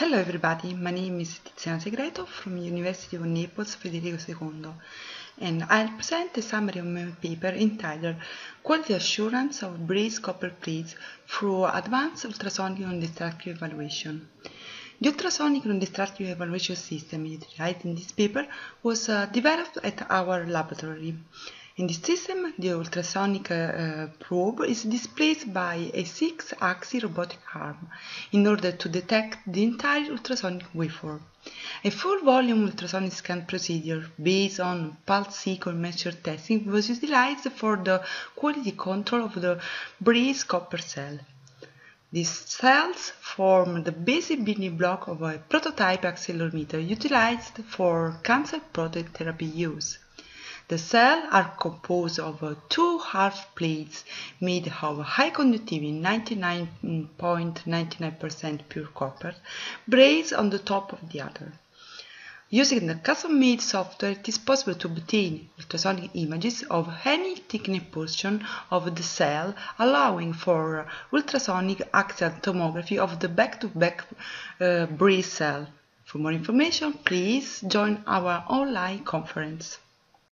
Hello everybody, my name is Tiziana Segreto from University of Naples Federico II and I'll present a summary of my paper entitled Quality Assurance of Braze Copper Plates through Advanced Ultrasonic Non-Destructive Evaluation. The ultrasonic non-destructive evaluation system utilized in this paper was uh, developed at our laboratory. In this system, the ultrasonic uh, probe is displaced by a six-axis robotic arm in order to detect the entire ultrasonic waveform. A full-volume ultrasonic scan procedure based on pulse cycle measure testing was utilized for the quality control of the braze copper cell. These cells form the basic building block of a prototype accelerometer utilized for cancer proton therapy use. The cells are composed of two half plates made of high conductivity 99.99% pure copper, brazed on the top of the other. Using the custom-made software, it is possible to obtain ultrasonic images of any thickness portion of the cell, allowing for ultrasonic axial tomography of the back-to-back -back, uh, braze cell. For more information, please join our online conference.